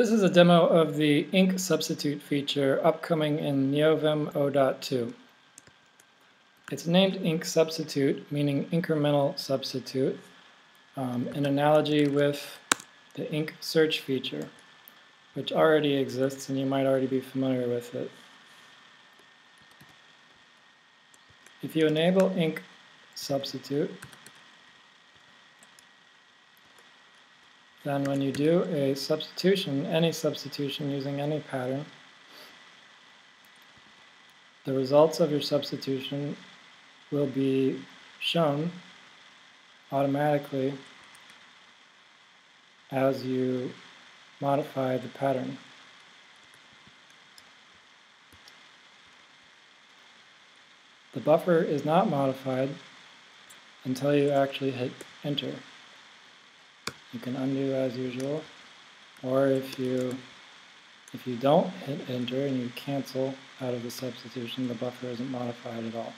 This is a demo of the incsubstitute feature upcoming in NeoVim 0.2. It's named incsubstitute, meaning incremental substitute, um, in analogy with the incsearch feature, which already exists and you might already be familiar with it. If you enable ink substitute, then when you do a substitution, any substitution using any pattern, the results of your substitution will be shown automatically as you modify the pattern. The buffer is not modified until you actually hit enter you can undo as usual or if you if you don't hit enter and you cancel out of the substitution the buffer isn't modified at all.